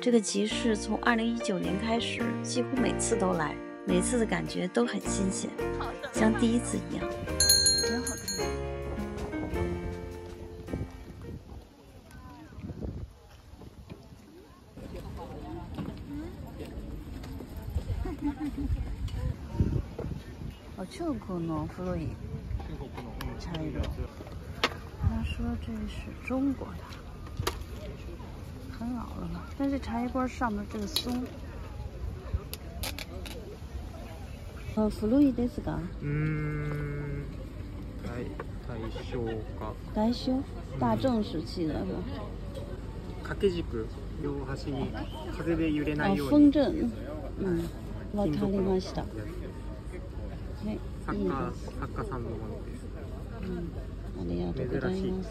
这个集市从二零一九年开始，几乎每次都来，每次的感觉都很新鲜，像第一次一样。真好看。哦，中国の古い茶色。他说这是中国的，很老了吧？但是茶叶罐上面这个松。呃，古いですか？うーん大大正か大修，大正时期的是吧？掛け軸両端に風で揺れな哦いよ，うに风筝，嗯，わかりました。はい、作家いいです。作家さんのものです嗯，ありがとうございます。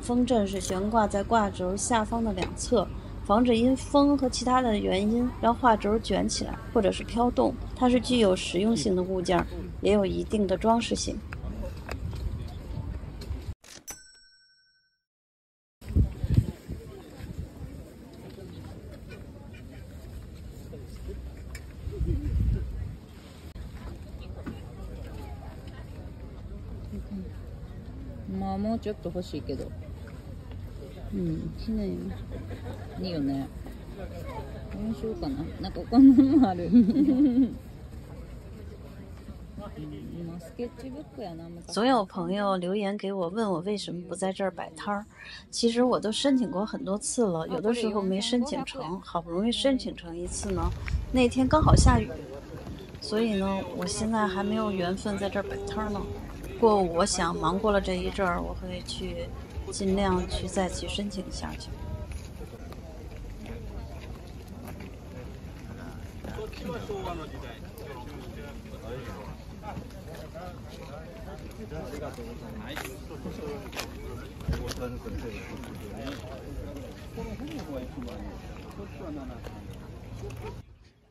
风筝是悬挂在挂轴下方的两侧，防止因风和其他的原因让画轴卷起来或者是飘动。它是具有实用性的物件，也有一定的装饰性。もうちょっと欲しいけど嗯，现在有いいよねどうしようかななんかこんなのもあるうん今スケッチブックやな昔总有朋友留言给我，问我为什么不在这儿摆摊儿。其实我都申请过很多次了，有的时候没申请成，好不容易申请成一次呢，那天刚好下雨，所以呢，我现在还没有缘分在这儿摆摊儿呢。 不过我想忙过了这一阵儿，我会去尽量去再去申请一下去。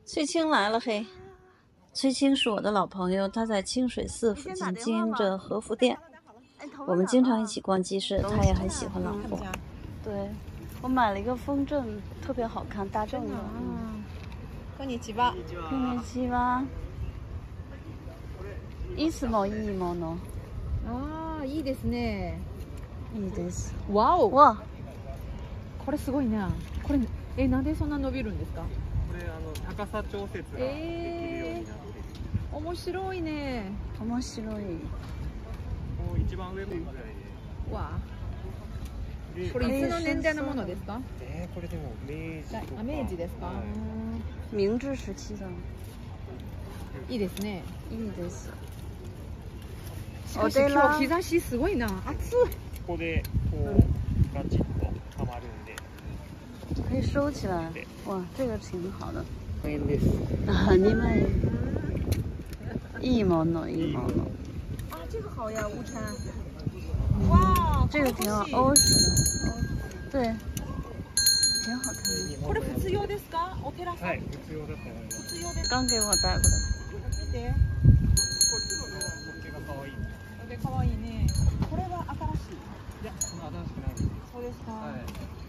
翠青来了嘿，翠青是我的老朋友，她在清水寺附近经营着和服店，我们经常一起逛集市，她也很喜欢老货。对，我买了一个风筝，特别好看，大正的。嗯，こんにちは。こんにちは。いつもいいもの。ああ、いいですね。いいです。わお。わ、これすごいな。これ、え、なんでそんな伸びるんですか。 これあの高さ調節ができるようになってて、面白いね。面白い。こう一番上もぐらいわででこれいつの年代のものですか？えーこれでも明治とかあ、明治ですか？はい明治时期的。いいですね。いいです。しかし今日日差しすごいな。暑い。ここでこうガチッとはまるんで可以收起来。哇，这个挺好的。啊，你们いいものいいもの。啊，这个好呀，午餐。哇，这个挺好，欧式的，欧对，挺好看的。これ普通用ですか？お寺さん。はい必要だと思います普通用です。刚给我带过来。見て。こっちが可愛いこれ可愛いね。これは新しい。いや新しくないですそうですか。はい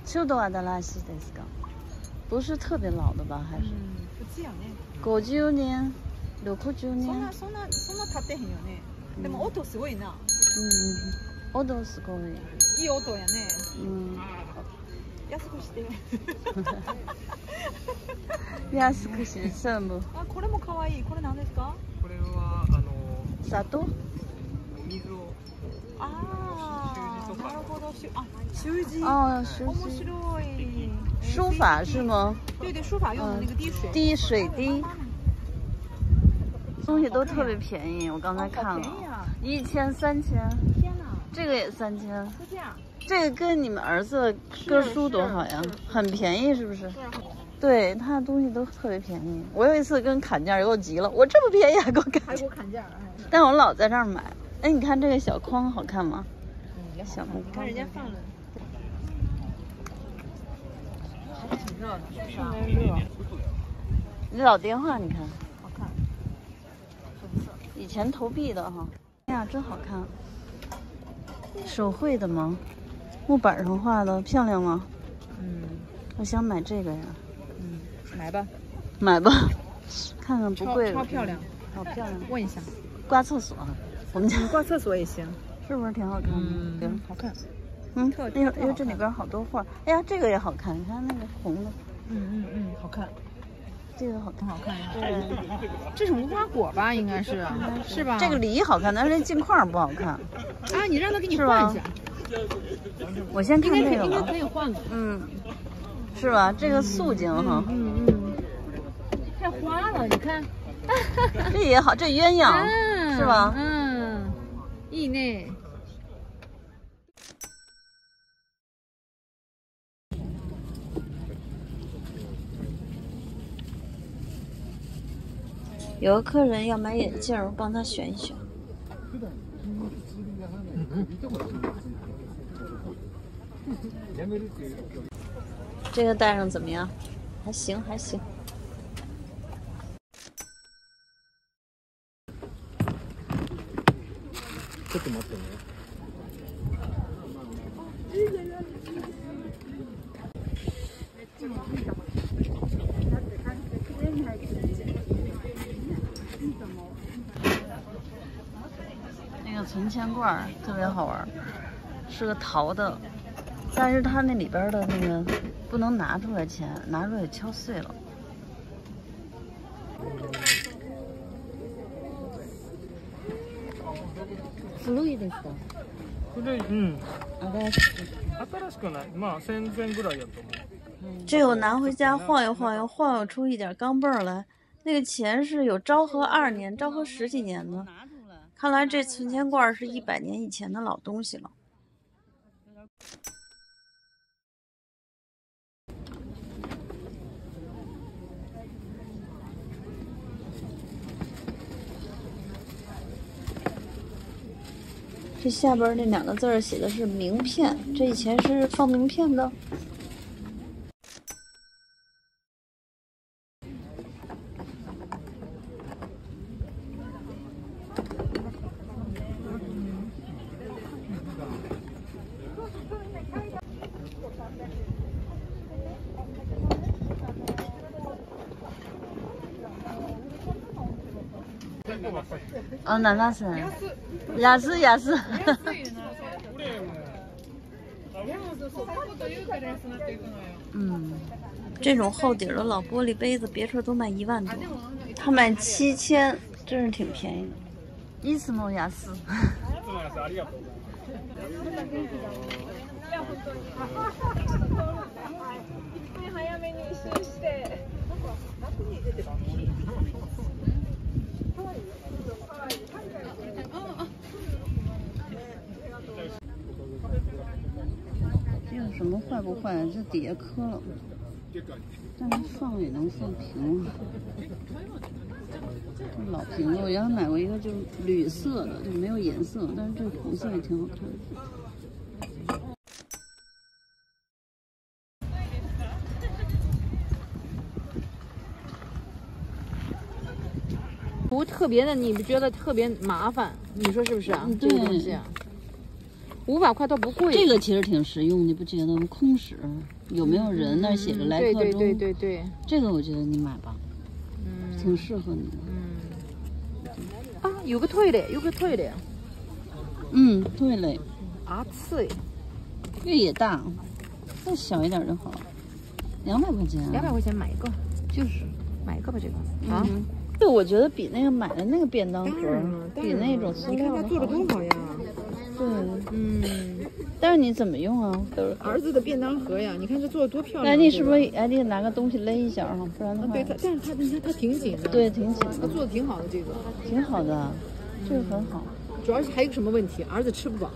秋多的拉西ですか？不是特别老的吧？还是？五十年、六十そん年な。そんなそんなてへんよね。でも音すごいな。嗯，音すごい。いい音やね。嗯，安くして。安くして全部。あ、これも可愛い。これ何ですか？これはあの砂糖？水をああ、習字とかなるほど。しあ、習字。哦，是面白い。书法是吗？对对，书法用的那个滴水。滴水滴，东西都特别便宜，我刚才看了好便，宜啊！一千、三千，天哪，这个也三千。是这样。这个跟你们儿子歌书多好呀，很便宜是不是？对，他的东西都特别便宜。我有一次跟砍价给我急了，我这么便宜还给我砍价还给我，砍价，哎，但我老在这儿买。 哎，你看这个小筐好看吗？小木筐看人，家放了。挺热的，上面热。你老电话你看，好看。以前投币的哈。哎呀，真好看。手绘的吗？木板上画的，漂亮吗？嗯，我想买这个呀，嗯，买吧，买吧，看看不超贵。超漂亮，好漂亮，问一下，挂厕所，我们家挂厕所也行。是不是挺好看的？嗯，好看。嗯，特因为因为这里边好多画。哎呀，这个也好看，你看那个红的，嗯嗯嗯，好看，这个好看。好看呀。对，这是无花果吧？应该是，是吧？这个梨好看，但是这镜框不好看。啊，你让他给你换一下，我先看应该可以，应该这个吧。可以换的。嗯，是吧？这个素净哈，嗯嗯，太花了，你看。这也好，这鸳鸯嗯 是吧？嗯，いいね。有个客人要买眼镜儿，我帮他选一选。这个戴上怎么样？还行，还行。 ちょっと待ってね那个存钱罐儿特别好玩儿，是个陶的，但是它那里边儿的那个不能拿出来钱，拿出来敲碎了。 古いですか？これうん新しい。新しくないまあ戦前ぐらいやと思う这个我拿回家晃悠晃悠，晃悠出一点钢镚儿来。那个钱是有昭和二年、昭和十几年的，看来这存钱罐儿是一百年以前的老东西了。 这下边那两个字儿写的是名片，这以前是放名片的。あ、7千円。安い安い。嗯，这种厚底儿的老玻璃杯子，别处都卖一万多，他卖七千，真是挺便宜的。いつも安い。 这个什么坏不坏？这底下磕了，但是放也能放平。这老瓶子，我原来买过一个就是铝色的，就没有颜色，但是这个红色也挺好看的。特别的，你不觉得特别麻烦？你说是不是啊？嗯这个对东西，五百块倒不贵。这个其实挺实用，你不觉得吗？空室有没有人？那写着来客中。对对对对对，这个我觉得你买吧，嗯挺适合你的。嗯。啊，有个退的，有个退的，嗯，对嘞，啊，刺越野大，再小一点就好了。两百块钱、啊，两百块钱买一个，就是买一个吧，这个啊。嗯，这我觉得比那个买的那个便当盒比那种塑你看料的它做的多好呀！对，嗯，但是你怎么用啊？儿子的便当盒呀，你看这做的多漂亮。那你是不是这个还得拿个东西勒一下啊？不然的啊，话，对它，但是它你看它挺紧的。对，挺紧的，它做的挺好的这个，挺好的，这个很好，主要是还有个什么问题，儿子吃不饱。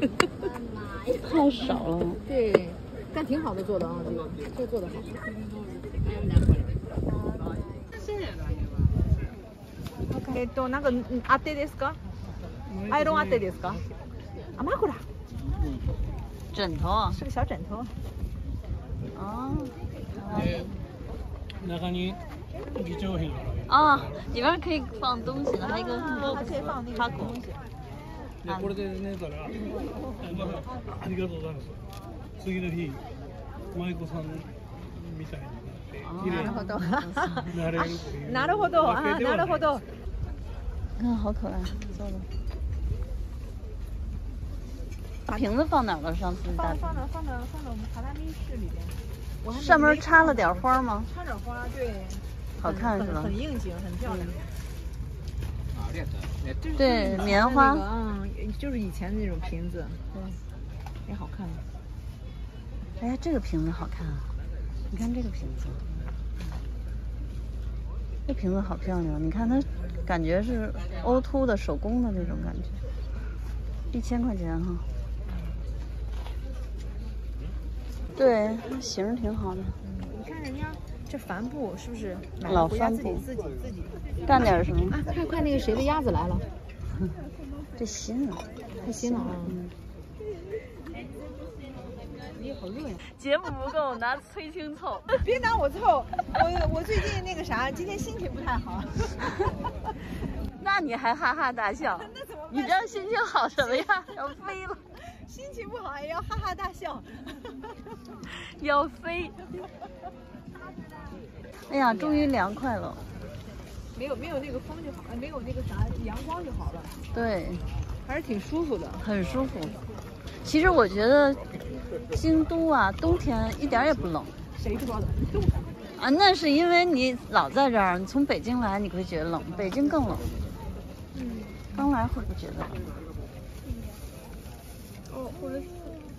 太少了。对，但挺好的做的啊，这个这个做的好。えっとなんか当てですか？アイロン当てですか？あ、枕枕头啊，是个小枕头。哦，中に議長品啊，里边可以放东西的，还有一个还可以放那个卡口什么东西。でこれで寝たらありがとうございます次の日舞妓さんみたいに なって綺麗になるほど。なれるっていうなるほど。わあ、けではないなるほど。你看好可爱，做的。瓶子放哪儿了？上次你大放放到放到放到我们榻榻米室里边。我还没上面没插了点花吗？插点花，对。好看是吧很很？应景，很漂亮。这是对以前的棉花那个嗯，就是以前的那种瓶子，对。也好看。哎呀，这个瓶子好看啊！ 你看这个瓶子，这瓶子好漂亮。你看它，感觉是凹凸的手工的那种感觉，一千块钱哈。对，型儿挺好的。嗯，你看人家这帆布是不是买老帆布自己自己自己？干点什么？啊，快快，那个谁的鸭子来了，这新啊！太新了啊！嗯。咦，好热呀！节目不够，拿崔青凑。别拿我凑，我我最近那个啥，今天心情不太好。那你还哈哈大笑？那怎么办你这样心情好什么呀？要飞了，心情不好也要哈哈大笑。要飞！哎呀，终于凉快了。没有没有那个风就好，呃没有那个啥阳光就好了，对，还是挺舒服的。很舒服。其实我觉得京都啊，冬天一点儿也不冷谁说的？啊。那是因为你老在这儿，你从北京来你会觉得冷，北京更冷。嗯，刚来会不觉得冷。哦これ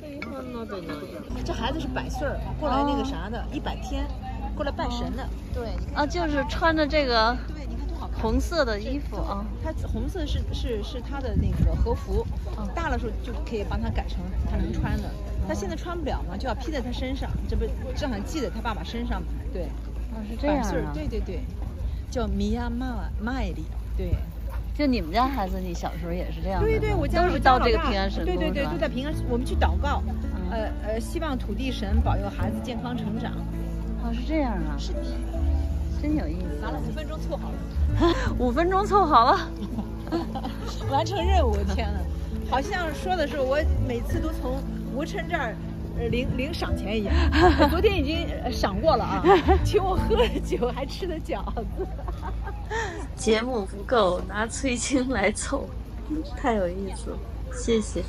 炊飯鍋なんや这孩子是百岁儿过来那个啥的，一百天过来拜神的。对，啊，就是穿着这个对，你看多好看。 红色的衣服啊。它红色是是是他的那个和服，嗯大了时候就可以帮他改成他能穿的。他现在穿不了嘛，就要披在他身上，这不正好系在他爸爸身上嘛。对，啊，是这样啊。对对对，叫米亚玛麦里。对，就你们家孩子，你小时候也是这样的吗？对对，我家都是到这个平安神对对对，都在平安，我们去祷告，嗯呃呃，希望土地神保佑孩子健康成长。哦，是这样啊，是的，真有意思拿了五。分钟凑好了，五分钟凑好了。完成任务。天呐，好像说的是我每次都从吴琛这儿。呃领领赏钱一样，我 昨天已经呃赏过了啊，请我喝了酒，还吃的饺子。节目不够，拿崔青来凑，太有意思了，谢谢。